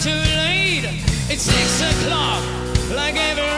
too late. It's six o'clock, like every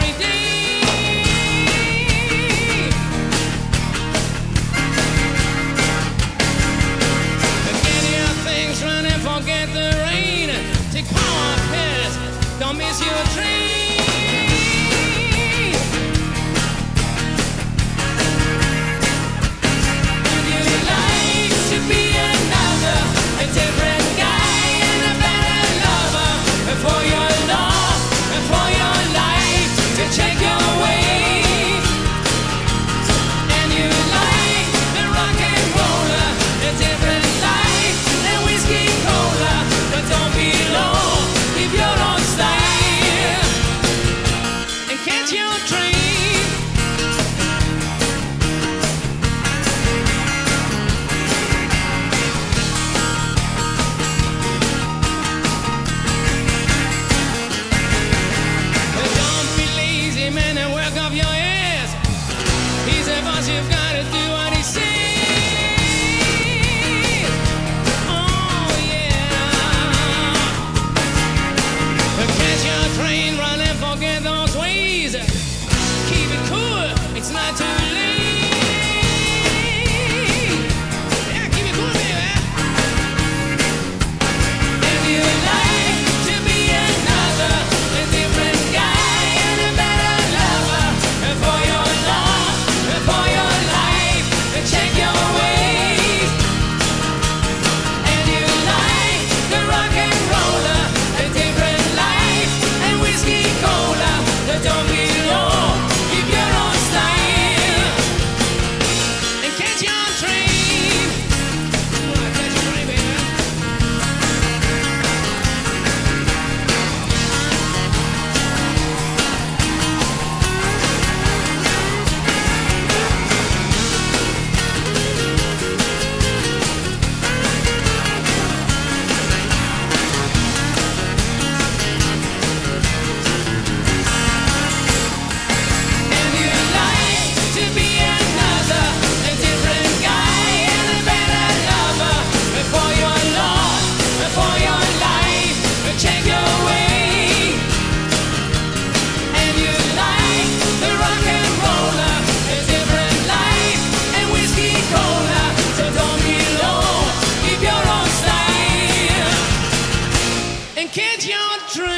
and catch your dream.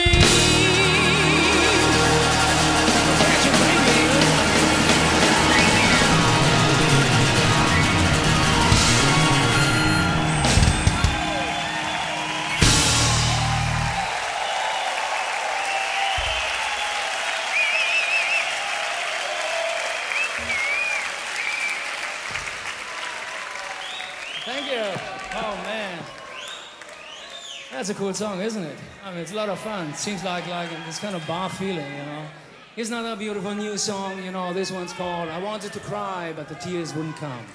Thank you. Oh, man. That's a cool song, isn't it? I mean, it's a lot of fun. Seems like like this kind of bar feeling, you know. It's not a beautiful new song? You know, this one's called "I Wanted to Cry, but the tears wouldn't come."